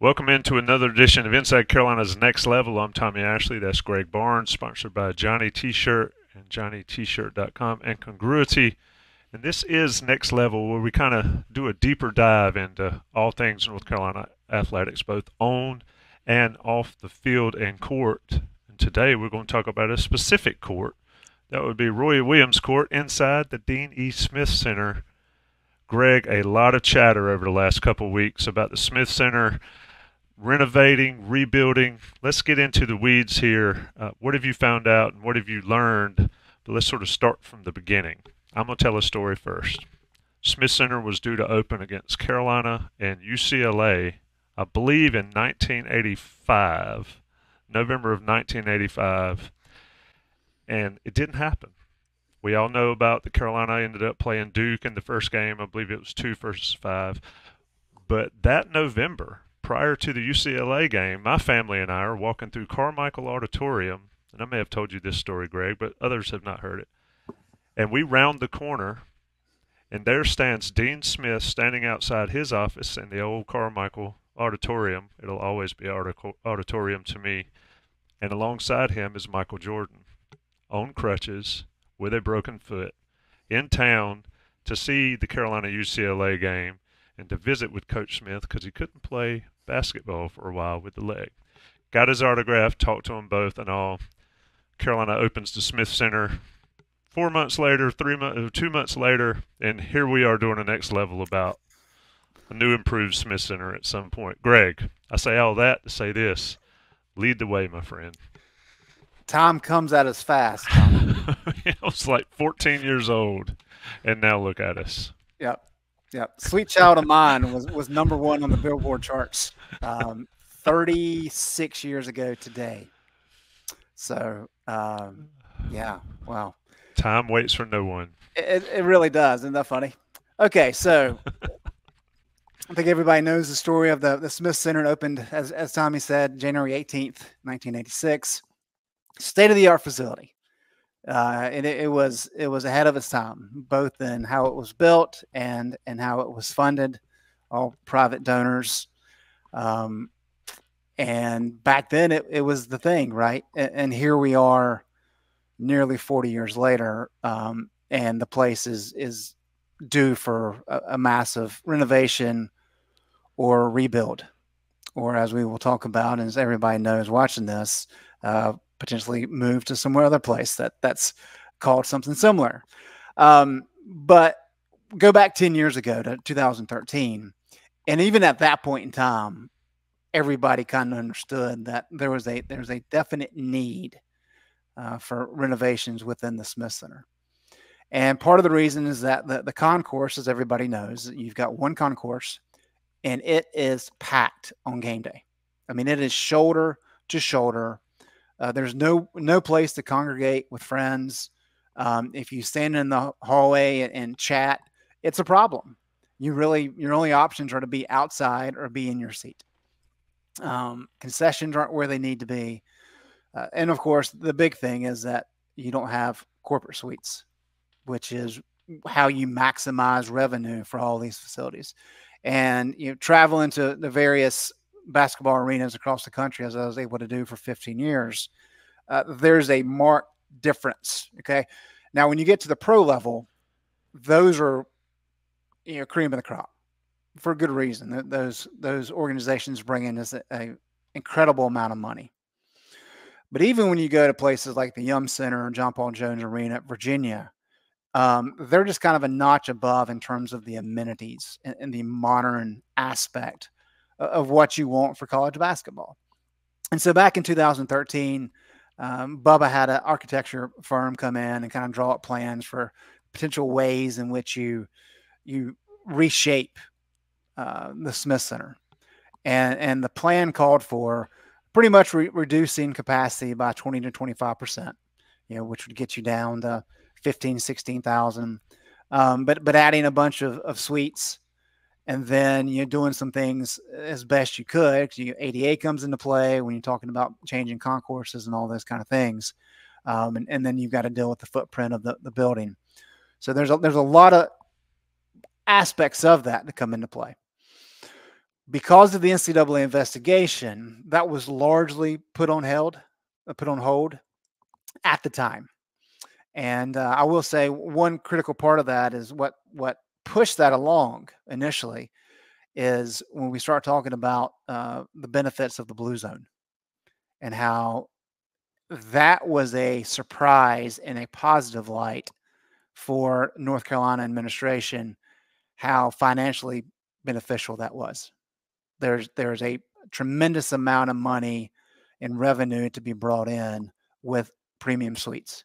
Welcome into another edition of Inside Carolina's Next Level. I'm Tommy Ashley. That's Greg Barnes, sponsored by Johnny T-Shirt and JohnnyT-Shirt.com and Congruity. And this is Next Level, where we kind of do a deeper dive into all things North Carolina athletics, both on and off the field and court. And today we're going to talk about a specific court. That would be Roy Williams Court inside the Dean E. Smith Center. Greg, a lot of chatter over the last couple weeks about the Smith Center renovating, rebuilding. Let's get into the weeds here. Uh, what have you found out and what have you learned? But let's sort of start from the beginning. I'm going to tell a story first. Smith Center was due to open against Carolina and UCLA, I believe, in 1985, November of 1985, and it didn't happen. We all know about the Carolina ended up playing Duke in the first game. I believe it was two versus five. But that November, prior to the UCLA game, my family and I are walking through Carmichael Auditorium, and I may have told you this story, Greg, but others have not heard it. And we round the corner, and there stands Dean Smith standing outside his office in the old Carmichael Auditorium. It'll always be auditorium to me. And alongside him is Michael Jordan on crutches with a broken foot in town to see the Carolina UCLA game and to visit with Coach Smith because he couldn't play basketball for a while with the leg. Got his autograph, talked to them both and all. Carolina opens the Smith Center four months later, three months, uh, two months later, and here we are doing the next level about a new improved Smith Center at some point. Greg, I say all that to say this: lead the way, my friend. Time comes at us fast. I was like 14 years old, and now look at us. Yep. Yeah, "Sweet Child of Mine" was was number one on the Billboard charts, um, 36 years ago today. So, um, yeah, wow. Time waits for no one. It, it really does. Isn't that funny? Okay, so I think everybody knows the story of the the Smith Center opened as as Tommy said, January 18th, 1986. State of the art facility uh, and it, it, was it was ahead of its time, both in how it was built and and how it was funded, all private donors. Um, and back then, it, it was the thing, right? And, and here we are, nearly forty years later, um, and the place is is due for a, a massive renovation or rebuild, or as we will talk about, and as everybody knows watching this, uh, potentially move to somewhere other place that that's called something similar. Um, but go back 10 years ago to 2013. And even at that point in time, everybody kind of understood that there was a there's a definite need uh, for renovations within the Smith Center. And part of the reason is that the, the concourse, as everybody knows, you've got one concourse and it is packed on game day. I mean, it is shoulder to shoulder uh, there's no no place to congregate with friends. Um, if you stand in the hallway and, and, chat, it's a problem. You really your only options are to be outside or be in your seat. Um, concessions aren't where they need to be, uh, and of course, the big thing is that you don't have corporate suites, which is how you maximize revenue for all these facilities. And you know, travel into the various basketball arenas across the country, as I was able to do for 15 years, uh, there's a marked difference. Okay. Now, when you get to the pro level, those are, you know, cream of the crop for good reason. Those, those organizations bring in this, a, incredible amount of money. But even when you go to places like the Yum Center and John Paul Jones Arena at Virginia, um, they're just kind of a notch above in terms of the amenities and, and the modern aspect of what you want for college basketball. And so back in 2013, um, Bubba had an architecture firm come in and kind of draw up plans for potential ways in which you you reshape uh, the Smith Center, and and the plan called for pretty much re- reducing capacity by 20 to 25 percent, you know, which would get you down to 15, 16,000, um, but but adding a bunch of, of suites and then you're doing some things as best you could. You, ADA comes into play when you're talking about changing concourses and all those kind of things, um, and, and, then you've got to deal with the footprint of the, the building. So there's a, there's a lot of aspects of that that come into play. because of the NCAA investigation, that was largely put on held, uh, put on hold at the time. And uh, I will say one critical part of that is what what pushed that along initially is when we start talking about uh, the benefits of the blue zone and how that was a surprise in a positive light for North Carolina administration, how financially beneficial that was. There's there's a tremendous amount of money and revenue to be brought in with premium suites.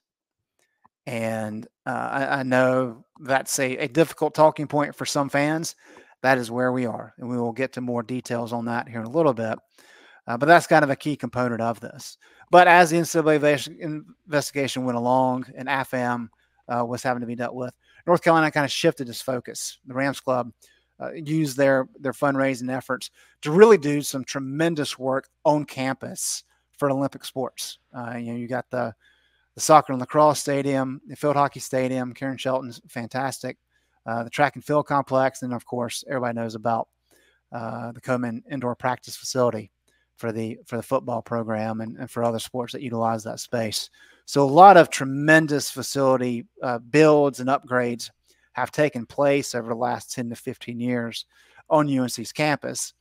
And uh, I, I, know that's a, a difficult talking point for some fans. That is where we are. And we will get to more details on that here in a little bit. Uh, but that's kind of a key component of this. But as the NCAA investigation went along and AFAM uh, was having to be dealt with, North Carolina kind of shifted its focus. The Rams Club uh, used their their fundraising efforts to really do some tremendous work on campus for Olympic sports. Uh, you know, you got the the soccer and lacrosse stadium, the field hockey stadium. Karen Shelton's fantastic. Uh, the track and field complex, and of course, everybody knows about uh, the Coleman indoor practice facility for the for the football program and, and for other sports that utilize that space. So a lot of tremendous facility uh, builds and upgrades have taken place over the last 10 to 15 years on UNC's campus.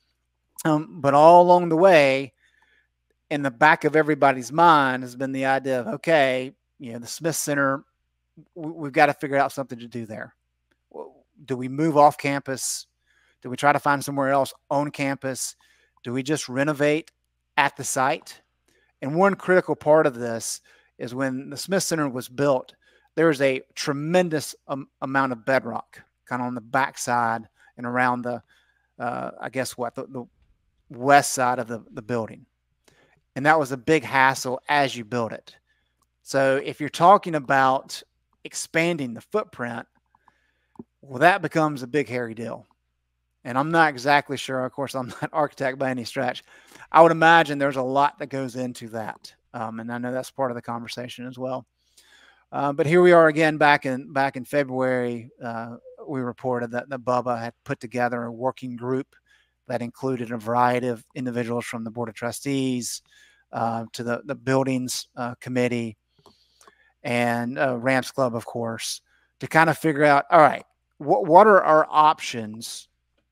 Um, but all along the way, in the back of everybody's mind has been the idea of okay, you know, the Smith Center, we've got to figure out something to do there. Do we move off campus? Do we try to find somewhere else on campus? Do we just renovate at the site? And one critical part of this is when the Smith Center was built, there was a tremendous um, amount of bedrock kind of on the backside and around the, uh, I guess what, the, the west side of the, the building. And that was a big hassle as you build it. So if you're talking about expanding the footprint, well, that becomes a big hairy deal. And I'm not exactly sure. Of course, I'm not architect by any stretch. I would imagine there's a lot that goes into that, um, and I know that's part of the conversation as well. Uh, but here we are again back in back in February. Uh, we reported that the Bubba had put together a working group that included a variety of individuals from the board of trustees uh, to the the buildings uh, committee and uh, Rams Club, of course, to kind of figure out all right, what what are our options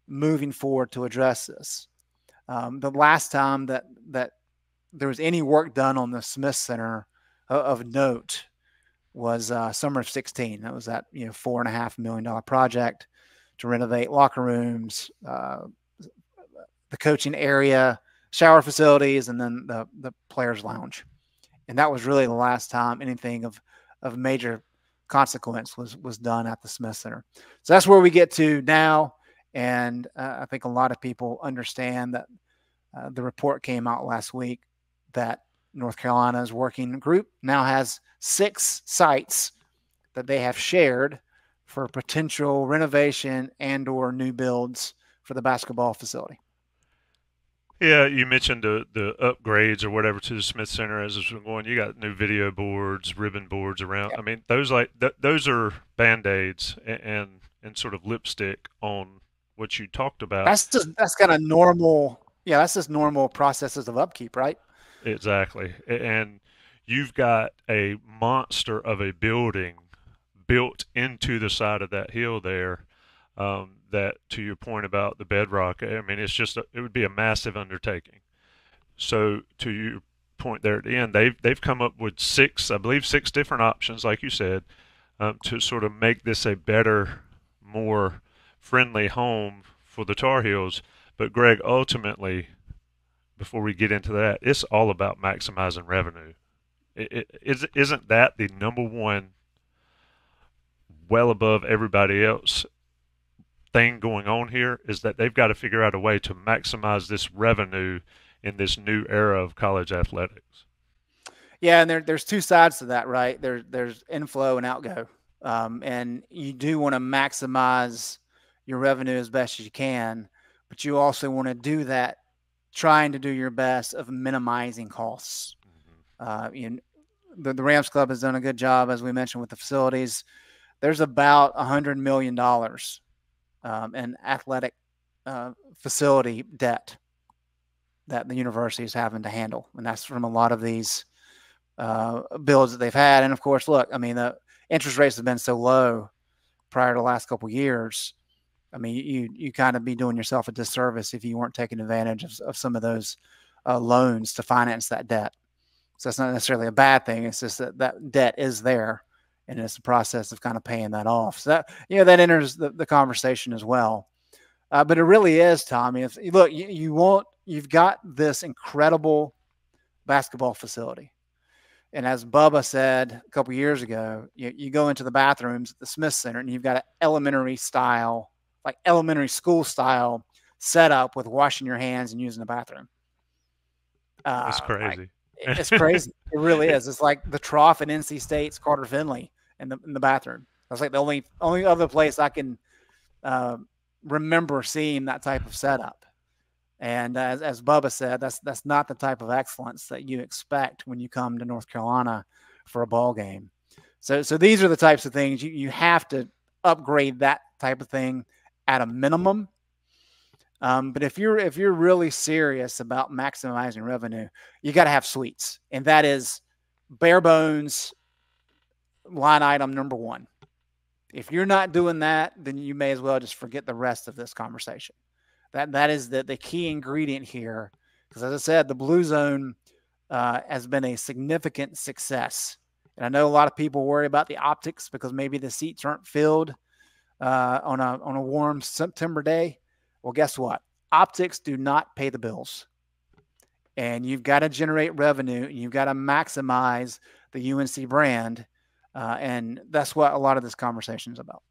moving forward to address this. Um, the last time that that there was any work done on the Smith Center of, of note was uh, summer of 16. That was that you know four and a half million dollar project to renovate locker rooms, uh, the coaching area, shower facilities, and then the the players' lounge. And that was really the last time anything of of major consequence was was done at the Smith Center. So that's where we get to now. And uh, I think a lot of people understand that uh, the report came out last week that North Carolina's working group now has six sites that they have shared for potential renovation and or new builds for the basketball facility. Yeah, you mentioned the the upgrades or whatever to the Smith Center as it's been going. You got new video boards, ribbon boards around. I mean, those like th- those are band aids and, and and sort of lipstick on what you talked about. That's just that's kind of normal. Yeah, that's just normal processes of upkeep, right? Exactly. And you've got a monster of a building built into the side of that hill there. Um, that, to your point about the bedrock, I mean, it's just a, it would be a massive undertaking. So, to your point there at the end, they've they've come up with six, I believe, six different options, like you said, um, to sort of make this a better, more friendly home for the Tar Heels. But Greg, ultimately, before we get into that, it's all about maximizing revenue. It, it, is, isn't that the number one, well above everybody else thing going on here? Is that they've got to figure out a way to maximize this revenue in this new era of college athletics. Yeah, and there, there's two sides to that, right? There's there's inflow and outgo, um, and you do want to maximize your revenue as best as you can, but you also want to do that trying to do your best of minimizing costs. Mm-hmm. Uh, you know, the, the Rams Club has done a good job, as we mentioned, with the facilities. There's about a hundred million dollars um, in athletic uh, facility debt that the university is having to handle, and that's from a lot of these uh, builds that they've had. And of course, look, I mean, the interest rates have been so low prior to the last couple years. I mean, you you kind of be doing yourself a disservice if you weren't taking advantage of, of some of those uh, loans to finance that debt. So it's not necessarily a bad thing. It's just that that debt is there, and it's the process of kind of paying that off. So that you know that enters the, the conversation as well. Uh, but it really is, Tommy. If look, you, you want you've got this incredible basketball facility. And as Bubba said a couple years ago, you, you go into the bathrooms at the Smith Center and you've got an elementary style, like elementary school style setup with washing your hands and using the bathroom. Uh, That's crazy. Like, it's crazy. it really is. It's like the trough in NC State's Carter Finley in the in the bathroom. That's like the only only other place I can uh, remember seeing that type of setup. And as, as Bubba said, that's that's not the type of excellence that you expect when you come to North Carolina for a ball game. So so these are the types of things you, you have to upgrade that type of thing at a minimum. Um, but if you're if you're really serious about maximizing revenue, you got to have suites, and that is bare bones line item number one. If you're not doing that, then you may as well just forget the rest of this conversation. That that is the the key ingredient here, because as I said, the blue zone uh, has been a significant success. And I know a lot of people worry about the optics because maybe the seats aren't filled uh, on a on a warm September day. Well, guess what? Optics do not pay the bills, and you've got to generate revenue. And you've got to maximize the UNC brand, uh, and that's what a lot of this conversation is about.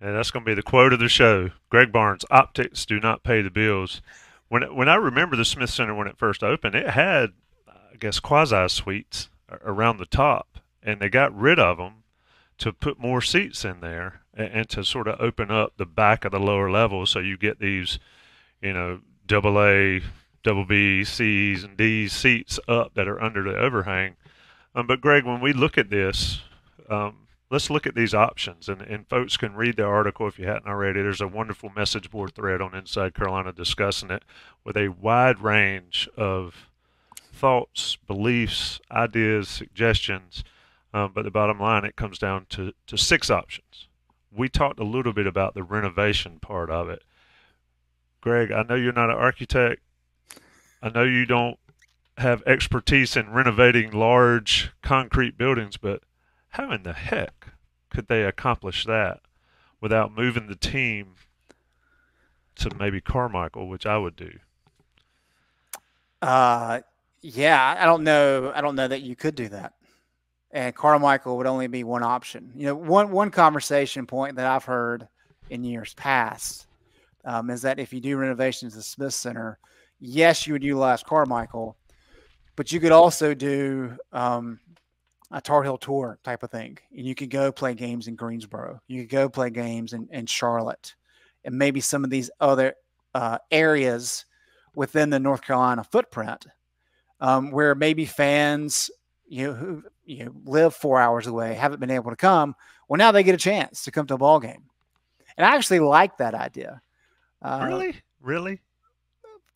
And that's going to be the quote of the show. Greg Barnes, optics do not pay the bills. When when I remember the Smith Center when it first opened, it had, I guess, quasi suites around the top, and they got rid of them to put more seats in there and, and to sort of open up the back of the lower level, so you get these, you know, double A, double B, C's, and D's seats up that are under the overhang. Um, but Greg, when we look at this, um, let's look at these options and, and folks can read the article if you hadn't already. There's a wonderful message board thread on inside carolina discussing it with a wide range of thoughts beliefs ideas suggestions um, but the bottom line it comes down to, to six options. We talked a little bit about the renovation part of it. Greg i know you're not an architect. I know you don't have expertise in renovating large concrete buildings but how in the heck could they accomplish that without moving the team to maybe Carmichael, which I would do? Uh, yeah, I don't know. I don't know that you could do that. And Carmichael would only be one option. You know, one one conversation point that I've heard in years past um, is that if you do renovations at Smith Center, yes, you would utilize Carmichael, but you could also do um, a Tar Heel tour type of thing. And you could go play games in Greensboro. You could go play games in, in Charlotte and maybe some of these other uh, areas within the North Carolina footprint um, where maybe fans you know, who you know, live four hours away haven't been able to come. Well, now they get a chance to come to a ball game. And I actually like that idea. Uh, really? Really?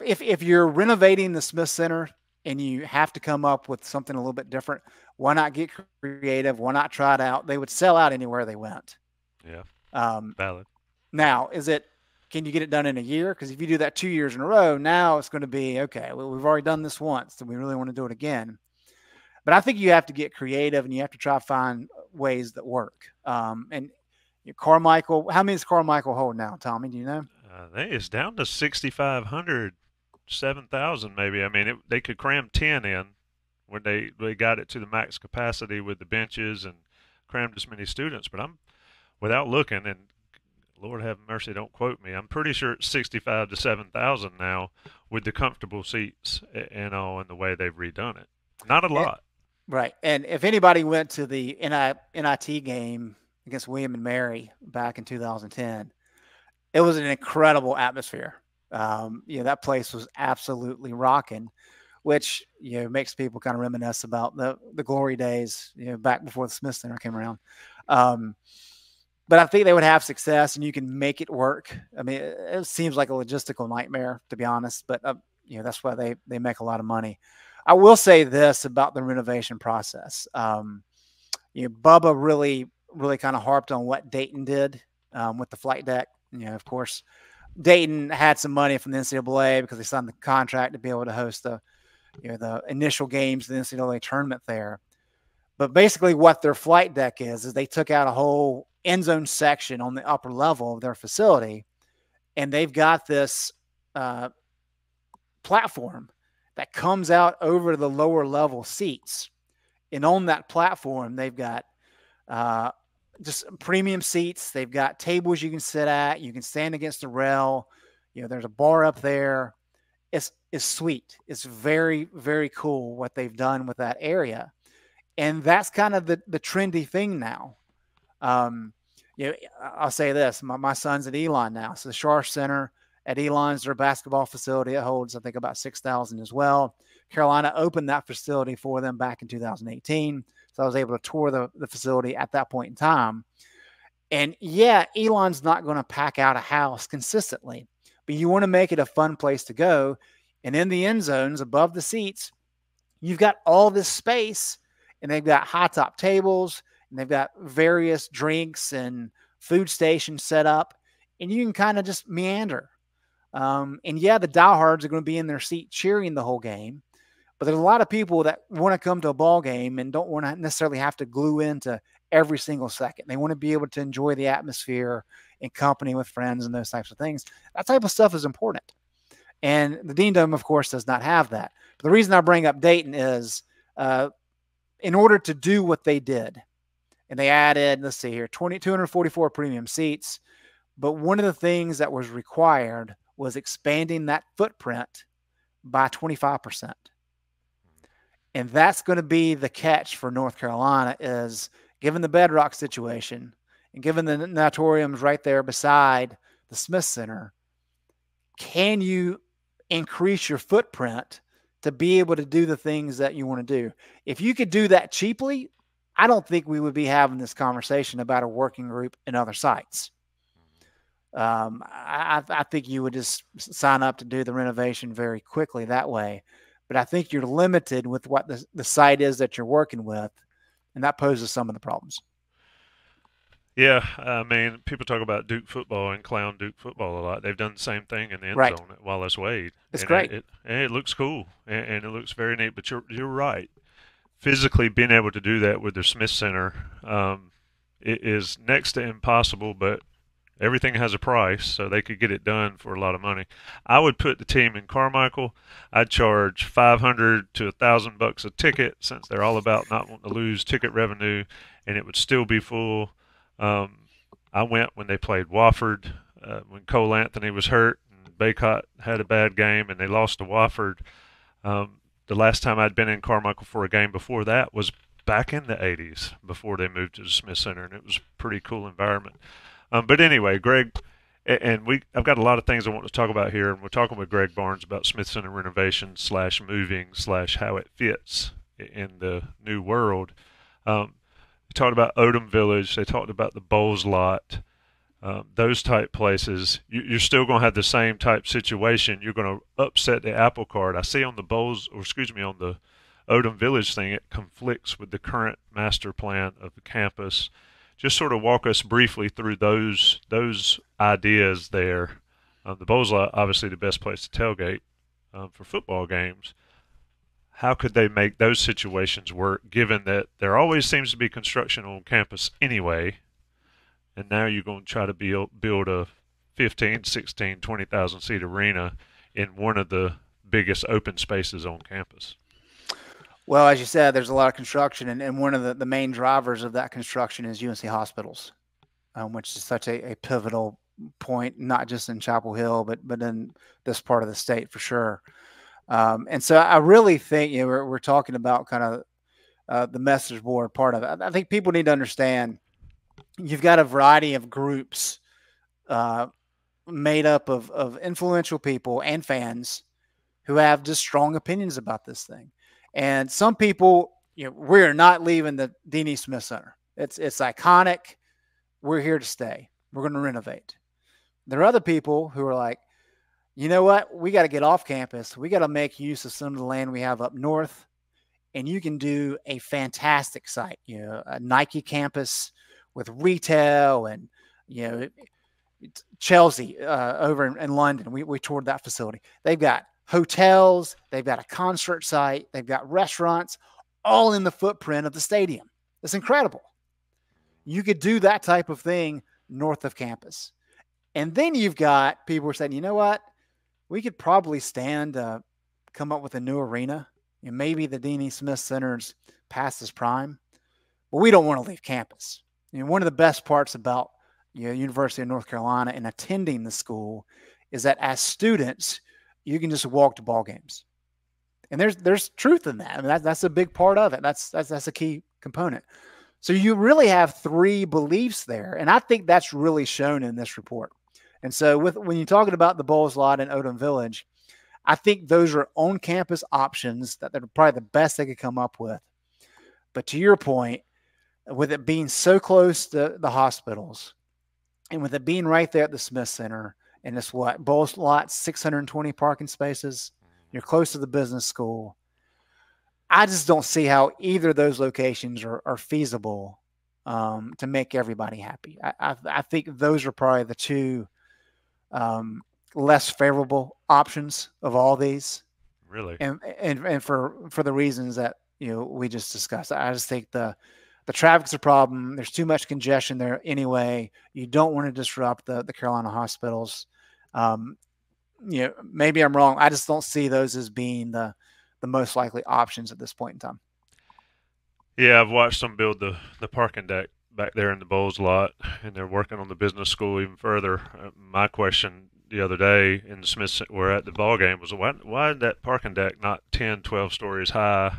If, if you're renovating the Smith Center and you have to come up with something a little bit different, why not get creative? Why not try it out? They would sell out anywhere they went. Yeah. Um, Valid. Now, is it? Can you get it done in a year? Because if you do that two years in a row, now it's going to be okay. Well, we've already done this once, and we really want to do it again. But I think you have to get creative, and you have to try to find ways that work. Um, and Carmichael, how many is Carmichael hold now, Tommy? Do you know? Uh, I think it's down to 6,500, 7,000 maybe. I mean, it, they could cram 10 in when they they got it to the max capacity with the benches and crammed as many students. But I'm without looking, and Lord have mercy, don't quote me. I'm pretty sure it's 65 to 7,000 now with the comfortable seats and all and the way they've redone it. Not a lot. right. And if anybody went to the NIT game against William and Mary back in 2010, it was an incredible atmosphere. Um, you know, that place was absolutely rocking which you know makes people kind of reminisce about the the glory days, you know, back before the Smith Center came around. Um, but I think they would have success, and you can make it work. I mean, it, it seems like a logistical nightmare to be honest, but uh, you know that's why they they make a lot of money. I will say this about the renovation process. Um, you know, Bubba really really kind of harped on what Dayton did um, with the flight deck. You know, of course, Dayton had some money from the NCAA because they signed the contract to be able to host the you know the initial games of the NCAA tournament there. But basically, what their flight deck is is they took out a whole end zone section on the upper level of their facility, and they've got this uh, platform that comes out over the lower level seats. And on that platform, they've got uh, just premium seats. They've got tables you can sit at. You can stand against the rail. You know, there's a bar up there. It's it's sweet. It's very very cool what they've done with that area, and that's kind of the the trendy thing now. Um, you know, I'll say this: my, my son's at Elon now, so the Schar Center at Elon's their basketball facility. It holds, I think, about six thousand as well. Carolina opened that facility for them back in 2018. So I was able to tour the, the facility at that point in time. And yeah, Elon's not going to pack out a house consistently, but you want to make it a fun place to go. And in the end zones above the seats, you've got all this space and they've got high top tables and they've got various drinks and food stations set up and you can kind of just meander. Um, and yeah, the diehards are going to be in their seat cheering the whole game, but there's a lot of people that want to come to a ball game and don't want to necessarily have to glue into every single second. They want to be able to enjoy the atmosphere in company with friends and those types of things. That type of stuff is important. And the Dean Dome, of course, does not have that. But the reason I bring up Dayton is uh, in order to do what they did, and they added, let's see here, 20, 244 premium seats. But one of the things that was required was expanding that footprint by 25% and that's going to be the catch for North Carolina is given the bedrock situation and given the natatoriums right there beside the Smith Center, can you increase your footprint to be able to do the things that you want to do? If you could do that cheaply, I don't think we would be having this conversation about a working group in other sites. Um, I, I think you would just sign up to do the renovation very quickly that way but I think you're limited with what the, the site is that you're working with, and that poses some of the problems. Yeah, I mean, people talk about Duke football and clown Duke football a lot. They've done the same thing in the end right. zone at Wallace Wade. It's and great, it, it, and it looks cool, and, and, it looks very neat. But you're you're right. Physically being able to do that with the Smith Center um, it is next to impossible, but everything has a price, so they could get it done for a lot of money. I would put the team in Carmichael. I'd charge five hundred to a thousand bucks a ticket, since they're all about not wanting to lose ticket revenue, and it would still be full. Um, I went when they played Wofford, uh, when Cole Anthony was hurt, and Bacot had a bad game, and they lost to Wofford. Um, the last time I'd been in Carmichael for a game before that was back in the 80s before they moved to the Smith Center, and it was a pretty cool environment. Um, but anyway, Greg, and we I've got a lot of things I want to talk about here, and we're talking with Greg Barnes about Smith Center renovation slash moving slash how it fits in the new world. Um, they talked about Odom Village. They talked about the Bowles lot. Um, those type places, you, are still going to have the same type situation. You're going to upset the apple cart. I see on the Bowles, or excuse me, on the Odom Village thing, it conflicts with the current master plan of the campus just sort of walk us briefly through those those ideas there. Um, the Bowles obviously the best place to tailgate um, for football games. How could they make those situations work, given that there always seems to be construction on campus anyway, and now you're going to try to build build a 15, 16, 20,000 seat arena in one of the biggest open spaces on campus? Well, as you said, there's a lot of construction, and, and one of the, the main drivers of that construction is UNC hospitals, um, which is such a, a, pivotal point, not just in Chapel Hill, but but in this part of the state for sure. Um, and so I really think you know we're, we're talking about kind of uh, the message board part of it. I think people need to understand you've got a variety of groups uh, made up of, of influential people and fans who have just strong opinions about this thing. And some people, you know, we're not leaving the Deanie Smith Center. It's it's iconic. we're here to stay. We're going to renovate. There are other people who are like, you know what? We got to get off campus. We got to make use of some of the land we have up north. And you can do a fantastic site, you know, a Nike campus with retail and, you know, Chelsea uh, over in, in London. We, we toured that facility. They've got hotels, they've got a concert site, they've got restaurants, all in the footprint of the stadium. It's incredible. You could do that type of thing north of campus. And then you've got people are saying, you know what? We could probably stand uh, come up with a new arena. And maybe the Dean E. Smith Center's past its prime, but we don't want to leave campus. And one of the best parts about you know, University of North Carolina and attending the school is that as students, you can just walk to ball games. And there's there's truth in that. I mean, that, that's a big part of it. That's that's that's a key component. So you really have three beliefs there, and I think that's really shown in this report. And so with when you're talking about the Bowles lot in Odom Village, I think those are on-campus options that they're probably the best they could come up with. But to your point, with it being so close to the hospitals, and with it being right there at the Smith Center, and it's what Bowles lot, 620 parking spaces. You're close to the business school. I just don't see how either of those locations are, are feasible um, to make everybody happy. I, I, I, think those are probably the two um, less favorable options of all these. Really, and and and for for the reasons that you know we just discussed. I just think the the traffic's a problem. There's too much congestion there anyway. You don't want to disrupt the the Carolina hospitals. Um, you know, maybe I'm wrong. I just don't see those as being the the most likely options at this point in time. Yeah, I've watched them build the the parking deck back there in the Bowles lot, and they're working on the business school even further. Uh, my question the other day in Smith, we're at the ball game, was why why is that parking deck not 10, 12 stories high?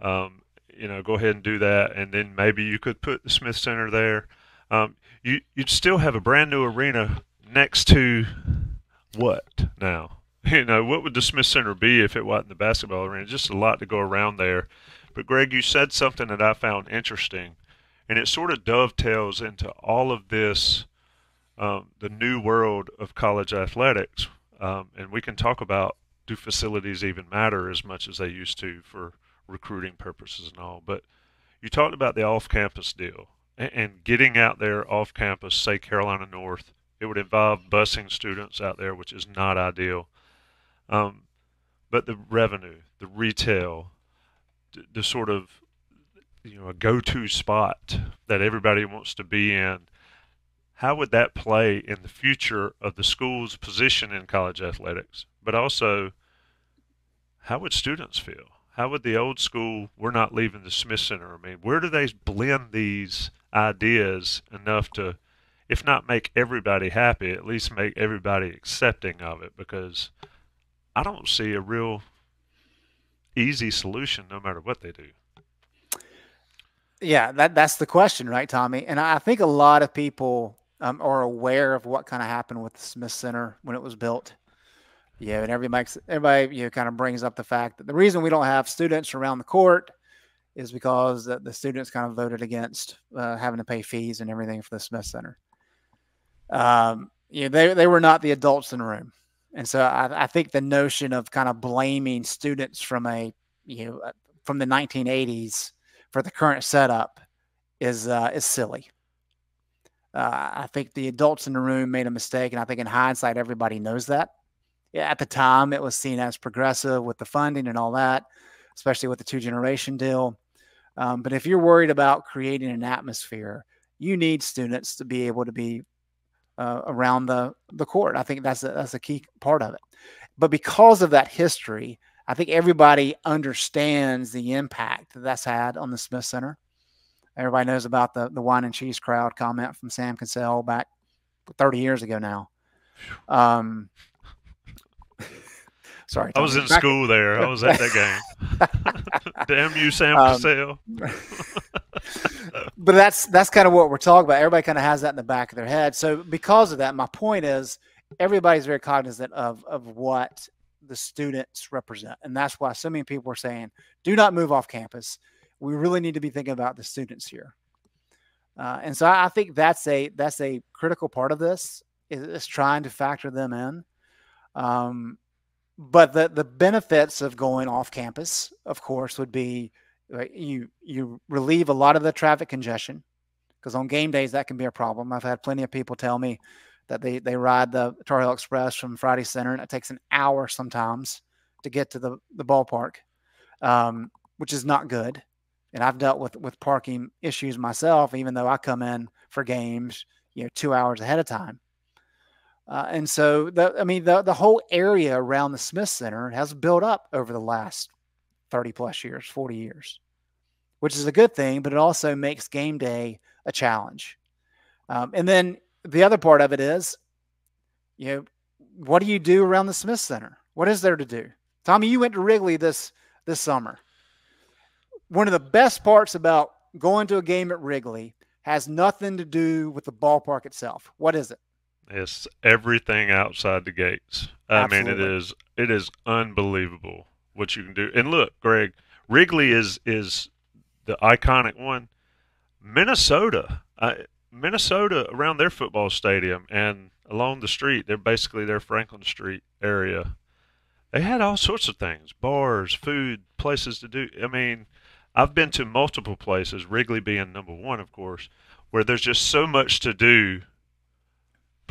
Um, you know, go ahead and do that, and then maybe you could put the Smith Center there. Um, you you'd still have a brand new arena next to what now? You know, what would the Smith Center be if it wasn't the basketball arena? Just a lot to go around there. But Greg, you said something that I found interesting, and it sort of dovetails into all of this, um, the new world of college athletics. Um, and we can talk about do facilities even matter as much as they used to for recruiting purposes and all. But you talked about the off-campus deal and, and getting out there off campus, say Carolina North, it would involve busing students out there, which is not ideal. Um, but the revenue, the retail, the, the sort of you know a go-to spot that everybody wants to be in. How would that play in the future of the school's position in college athletics? But also, how would students feel? How would the old school, we're not leaving the Smith Center? I mean, where do they blend these ideas enough to if not make everybody happy, at least make everybody accepting of it because I don't see a real easy solution no matter what they do. Yeah, that that's the question, right, Tommy? And I think a lot of people um, are aware of what kind of happened with the Smith Center when it was built. Yeah, and everybody everybody you know, kind of brings up the fact that the reason we don't have students around the court is because the, the students kind of voted against uh, having to pay fees and everything for the Smith Center um, you know, they, they were not the adults in the room. And so I, I think the notion of kind of blaming students from a, you know, uh, from the 1980s for the current setup is, uh, is silly. Uh, I think the adults in the room made a mistake. And I think in hindsight, everybody knows that. At the time, it was seen as progressive with the funding and all that, especially with the two generation deal. Um, but if you're worried about creating an atmosphere, you need students to be able to be uh, around the the court. I think that's a, that's a key part of it. But because of that history, I think everybody understands the impact that that's had on the Smith Center. Everybody knows about the the wine and cheese crowd comment from Sam Cassell back 30 years ago now. Um, sorry, I was in school there. I was at that game. Damn you, Sam um, Cassell. but that's that's kind of what we're talking about. Everybody kind of has that in the back of their head. So because of that, my point is everybody's very cognizant of of what the students represent, and that's why so many people are saying, "Do not move off campus." We really need to be thinking about the students here. Uh, and so I, I think that's a that's a critical part of this is, is trying to factor them in. Um, but the the benefits of going off campus, of course, would be right, you you relieve a lot of the traffic congestion because on game days that can be a problem. I've had plenty of people tell me that they they ride the Tar Heel Express from Friday Center and it takes an hour sometimes to get to the the ballpark, um, which is not good. And I've dealt with with parking issues myself, even though I come in for games, you know, two hours ahead of time. Uh, and so, the, I mean, the, the whole area around the Smith Center has built up over the last 30 plus years, 40 years, which is a good thing, but it also makes game day a challenge. Um, and then the other part of it is, you know, what do you do around the Smith Center? What is there to do? Tommy, you went to Wrigley this this summer. One of the best parts about going to a game at Wrigley has nothing to do with the ballpark itself. What is it? It's everything outside the gates. I mean, it is it is unbelievable what you can do. And look, Greg, Wrigley is is the iconic one. Minnesota, I, Minnesota around their football stadium and along the street, they're basically their Franklin Street area. They had all sorts of things: bars, food, places to do. I mean, I've been to multiple places, Wrigley being number one, of course, where there's just so much to do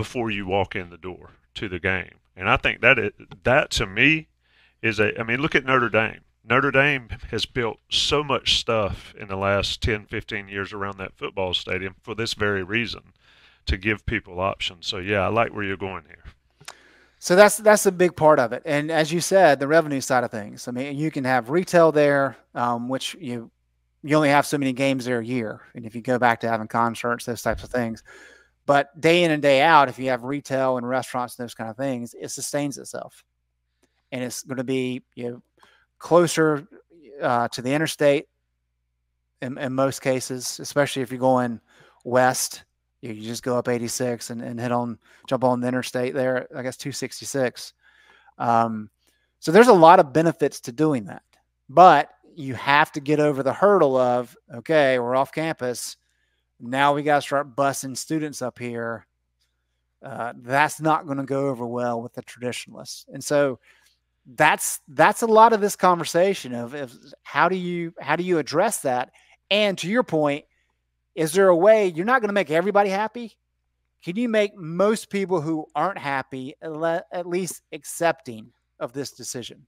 before you walk in the door to the game. And I think that it, that to me is a. I mean, look at Notre Dame. Notre Dame has built so much stuff in the last 10, 15 years around that football stadium for this very reason to give people options. So yeah, I like where you're going here. So that's that's a big part of it, and as you said, the revenue side of things. I mean, you can have retail there, um, which you you only have so many games there a year, and if you go back to having concerts, those types of things, but day in and day out, if you have retail and restaurants and those kind of things, it sustains itself, and it's going to be you know closer uh, to the interstate in, in most cases, especially if you're going west. You, you just go up 86 and, and hit on jump on the interstate there i guess 266 um, so there's a lot of benefits to doing that. But you have to get over the hurdle of okay we're off campus now we got to start busing students up here uh, that's not going to go over well with the traditionalists and so that's that's a lot of this conversation of, of how do you how do you address that and to your point is there a way you're not going to make everybody happy? Can you make most people who aren't happy at least accepting of this decision?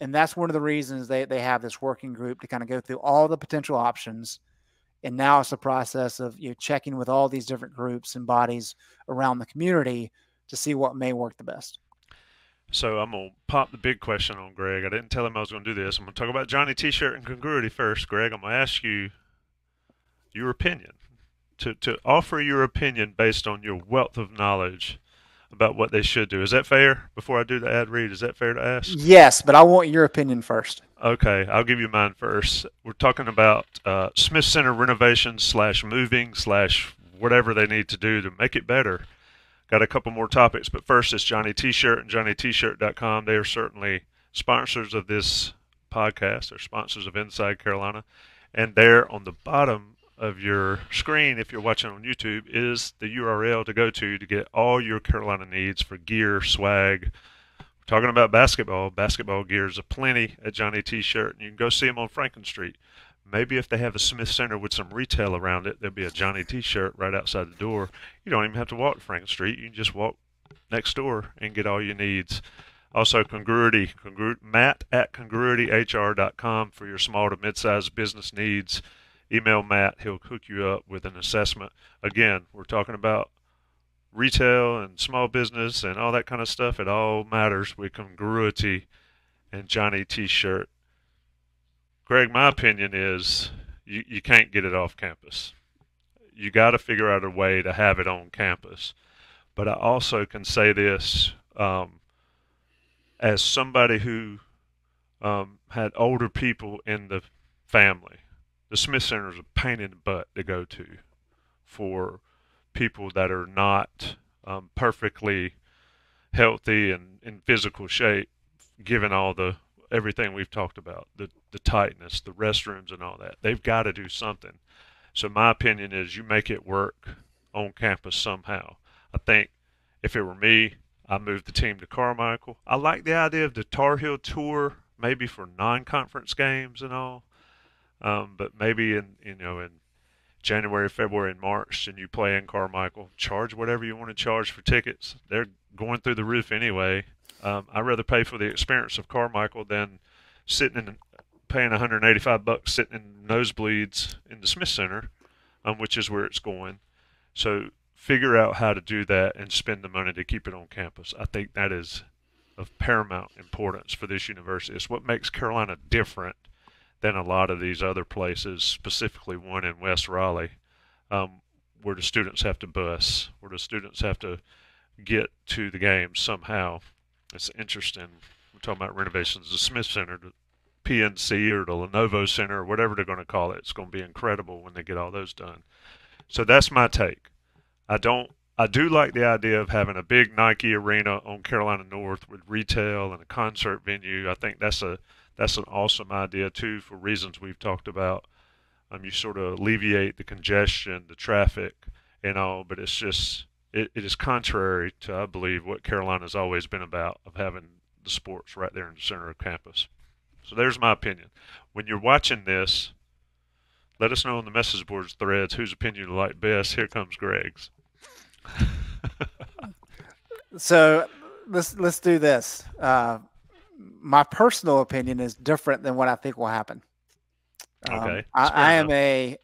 And that's one of the reasons they, they have this working group to kind of go through all the potential options. And now it's a process of you know, checking with all these different groups and bodies around the community to see what may work the best. So I'm gonna pop the big question on Greg. I didn't tell him I was gonna do this. I'm gonna talk about Johnny T-shirt and congruity first, Greg. I'm gonna ask you your opinion, to, to offer your opinion based on your wealth of knowledge about what they should do. Is that fair? Before I do the ad read, is that fair to ask? Yes, but I want your opinion first. Okay, I'll give you mine first. We're talking about uh, Smith Center renovation slash moving slash whatever they need to do to make it better. Got a couple more topics, but first it's Johnny T-shirt and JohnnyT-shirt.com. They are certainly sponsors of this podcast. They're sponsors of Inside Carolina, and there on the bottom of your screen, if you're watching on YouTube, is the URL to go to to get all your Carolina needs for gear, swag. We're talking about basketball. Basketball gear is aplenty at Johnny T-shirt, and you can go see them on Franklin Street. Maybe if they have a Smith Center with some retail around it, there'll be a Johnny T-shirt right outside the door. You don't even have to walk to Franklin Street. You can just walk next door and get all your needs. Also, Congruity, Congru- Matt at congruityhr.com for your small to mid-sized business needs email Matt. He'll hook you up with an assessment. Again, we're talking about retail and small business and all that kind of stuff. It all matters with congruity and Johnny T-shirt. Greg, my opinion is you, you can't get it off campus. You got to figure out a way to have it on campus. But I also can say this um, as somebody who um, had older people in the family the Smith Center is a pain in the butt to go to for people that are not um, perfectly healthy and in physical shape, given all the everything we've talked about, the the tightness, the restrooms, and all that. They've got to do something. So my opinion is you make it work on campus somehow. I think if it were me, I moved the team to Carmichael. I like the idea of the Tar Heel tour, maybe for non-conference games and all. Um, but maybe in you know in January, February, and March, and you play in Carmichael, charge whatever you want to charge for tickets. They're going through the roof anyway. Um, I'd rather pay for the experience of Carmichael than sitting in paying 185 bucks sitting in nosebleeds in the Smith Center, um, which is where it's going. So figure out how to do that and spend the money to keep it on campus. I think that is of paramount importance for this university. It's what makes Carolina different than a lot of these other places, specifically one in West Raleigh, um, where the students have to bus, where the students have to get to the games somehow. It's interesting. We're talking about renovations. The Smith Center, the PNC or the Lenovo Center or whatever they're going to call it. It's going to be incredible when they get all those done. So that's my take. I don't. I do like the idea of having a big Nike arena on Carolina North with retail and a concert venue. I think that's a that's an awesome idea too for reasons we've talked about. Um, you sort of alleviate the congestion, the traffic, and all, but it's just it, it is contrary to I believe what Carolina's always been about of having the sports right there in the center of campus. So there's my opinion. When you're watching this, let us know on the message boards threads whose opinion you like best. Here comes Greg's. so let's let's do this. Uh, my personal opinion is different than what I think will happen. Um, okay, I, I am a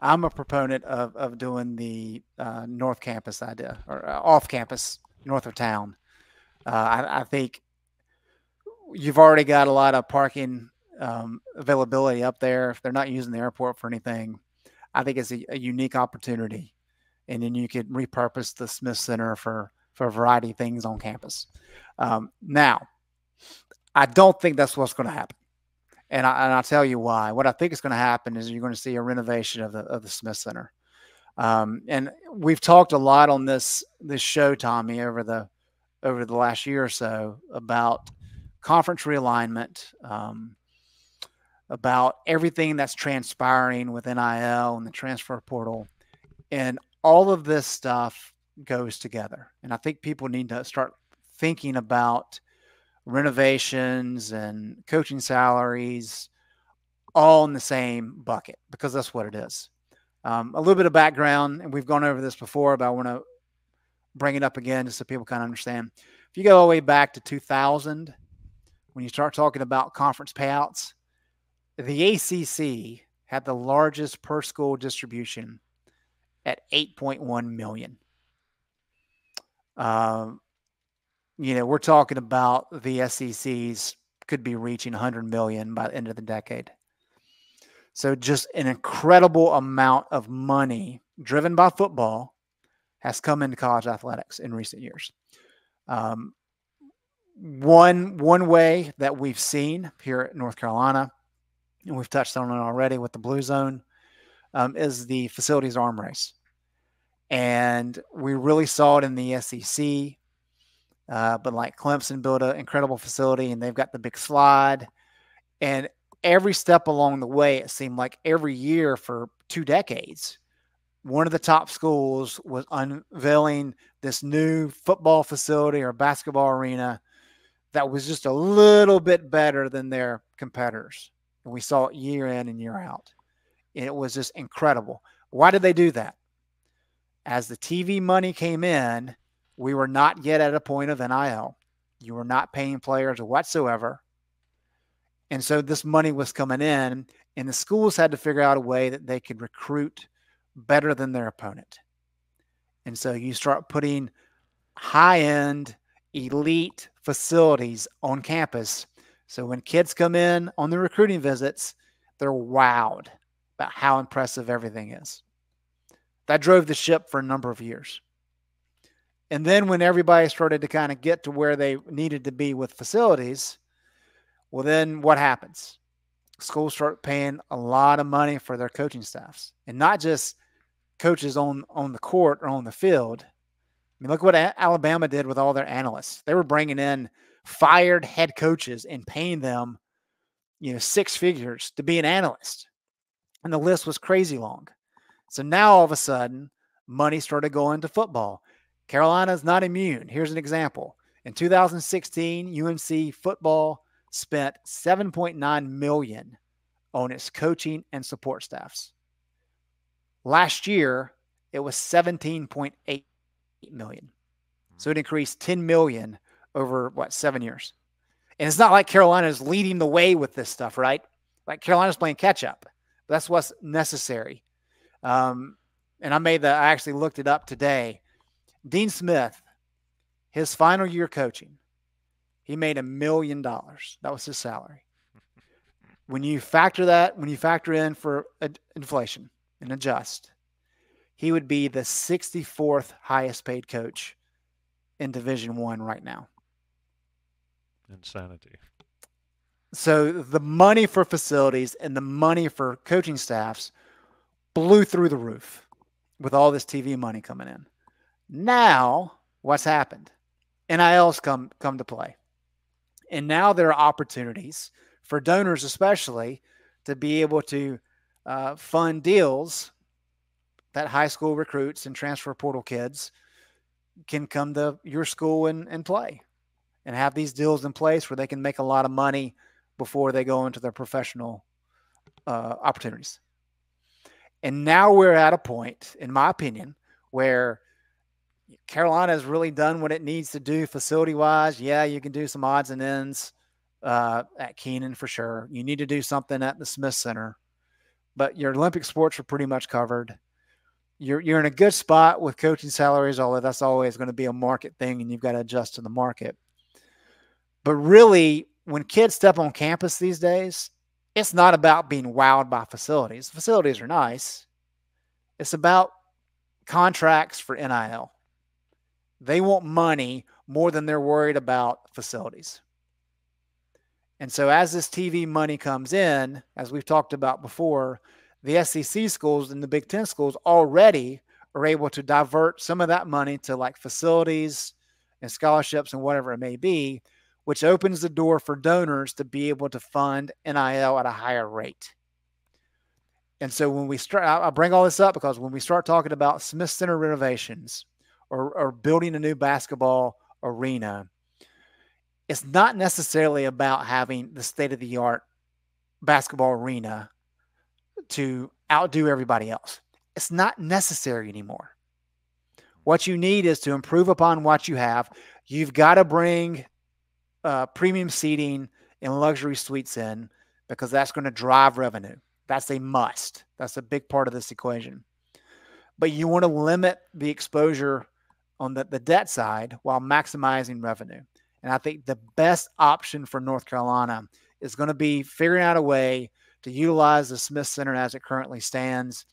I'm a proponent of of doing the uh, North Campus idea or uh, off campus, north of town. Uh, I, I, think you've already got a lot of parking um, availability up there. If they're not using the airport for anything, I think it's a, a, unique opportunity. And then you could repurpose the Smith Center for for a variety of things on campus. Um, now, I don't think that's what's going to happen, and, I, and I'll tell you why. What I think is going to happen is you're going to see a renovation of the of the Smith Center. Um, and we've talked a lot on this this show, Tommy, over the over the last year or so about conference realignment, um, about everything that's transpiring with NIL and the transfer portal. And all of this stuff goes together. And I think people need to start thinking about renovations and coaching salaries all in the same bucket because that's what it is. Um, a little bit of background, and we've gone over this before, but I want to bring it up again just so people kind of understand. If you go all the way back to 2000, when you start talking about conference payouts, the ACC had the largest per school distribution at 8.1 million. Um, you know, we're talking about the SECs could be reaching 100 million by the end of the decade. So, just an incredible amount of money driven by football has come into college athletics in recent years. Um, one one way that we've seen here at North Carolina, and we've touched on it already with the Blue Zone, um, is the facilities arm race, and we really saw it in the SEC. Uh, but like Clemson built an incredible facility, and they've got the big slide, and every step along the way, it seemed like every year for two decades, one of the top schools was unveiling this new football facility or basketball arena that was just a little bit better than their competitors. And we saw it year in and year out. And it was just incredible. Why did they do that? As the TV money came in, we were not yet at a point of NIL. You were not paying players whatsoever. And so this money was coming in, and the schools had to figure out a way that they could recruit better than their opponent. And so you start putting high end, elite facilities on campus. So when kids come in on the recruiting visits, they're wowed about how impressive everything is. That drove the ship for a number of years. And then when everybody started to kind of get to where they needed to be with facilities, well, then what happens? Schools start paying a lot of money for their coaching staffs and not just coaches on, on the court or on the field, I mean, look what Alabama did with all their analysts. They were bringing in fired head coaches and paying them, you know, six figures to be an analyst. And the list was crazy long. So now all of a sudden, money started going to football. Carolina's not immune. Here's an example. In 2016, UNC football spent 7.9 million on its coaching and support staffs. Last year, it was 17.8 million. So it increased 10 million over what, 7 years. And it's not like Carolina is leading the way with this stuff, right? Like Carolina's playing catch up. That's what's necessary. Um, and I made the, I actually looked it up today. Dean Smith, his final year coaching, he made a million dollars. That was his salary. When you factor that, when you factor in for inflation and adjust, he would be the 64th highest paid coach in Division One right now. Insanity. So the money for facilities and the money for coaching staffs blew through the roof with all this TV money coming in. Now, what's happened? NILs come come to play. And now there are opportunities for donors, especially, to be able to uh, fund deals that high school recruits and transfer portal kids can come to your school and, and play and have these deals in place where they can make a lot of money before they go into their professional uh, opportunities. And now we're at a point, in my opinion, where Carolina has really done what it needs to do facility wise. Yeah, you can do some odds and ends uh, at Kenan for sure. You need to do something at the Smith Center, but your Olympic sports are pretty much covered. You're you're in a good spot with coaching salaries, although that's always going to be a market thing, and you've got to adjust to the market. But really, when kids step on campus these days, it's not about being wowed by facilities. Facilities are nice. It's about contracts for NIL. They want money more than they're worried about facilities. And so, as this TV money comes in, as we've talked about before, the SEC schools and the Big Ten schools already are able to divert some of that money to like facilities and scholarships and whatever it may be, which opens the door for donors to be able to fund NIL at a higher rate. And so, when we start, I bring all this up because when we start talking about Smith Center renovations or, or building a new basketball arena, it's not necessarily about having the state of the art basketball arena to outdo everybody else. It's not necessary anymore. What you need is to improve upon what you have. You've got to bring uh, premium seating and luxury suites in because that's going to drive revenue. That's a must. That's a big part of this equation. But you want to limit the exposure on the, the debt side while maximizing revenue. And I think the best option for North Carolina is going to be figuring out a way to utilize the Smith Center as it currently stands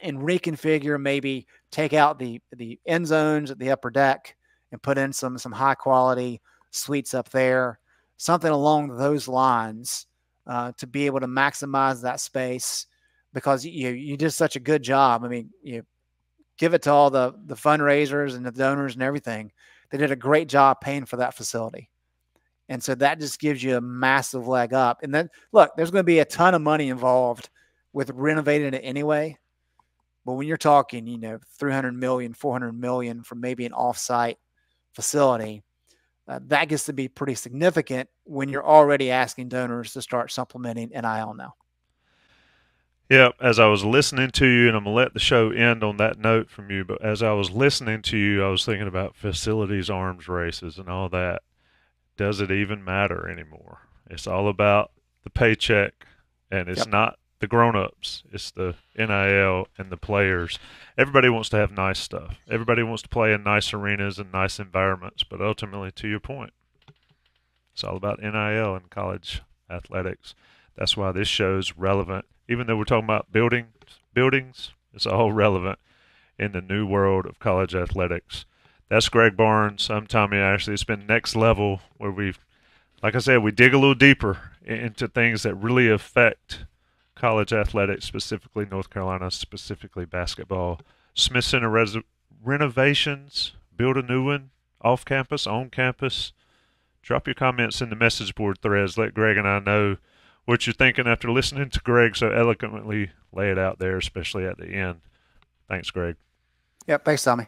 and reconfigure, maybe take out the the end zones at the upper deck and put in some some high quality suites up there, something along those lines uh, to be able to maximize that space because you you did such a good job. I mean, you give it to all the the fundraisers and the donors and everything. They did a great job paying for that facility. And so that just gives you a massive leg up. And then look, there's going to be a ton of money involved with renovating it anyway. But when you're talking, you know, 300 million, 400 million for maybe an offsite facility, uh, that gets to be pretty significant when you're already asking donors to start supplementing NIL now. Yeah, as I was listening to you, and I'm gonna let the show end on that note from you. But as I was listening to you, I was thinking about facilities, arms races, and all that. Does it even matter anymore? It's all about the paycheck, and it's yep. not the grown-ups. It's the NIL and the players. Everybody wants to have nice stuff. Everybody wants to play in nice arenas and nice environments. But ultimately, to your point, it's all about NIL and college athletics. That's why this show's relevant even though we're talking about buildings, buildings, it's all relevant in the new world of college athletics. That's Greg Barnes. I'm Tommy Ashley. It's been next level where we've, like I said, we dig a little deeper into things that really affect college athletics, specifically North Carolina, specifically basketball. Smith Center res- renovations, build a new one off campus, on campus. Drop your comments in the message board threads. Let Greg and I know what you're thinking after listening to Greg so eloquently lay it out there, especially at the end. Thanks, Greg. Yep. Thanks, Tommy.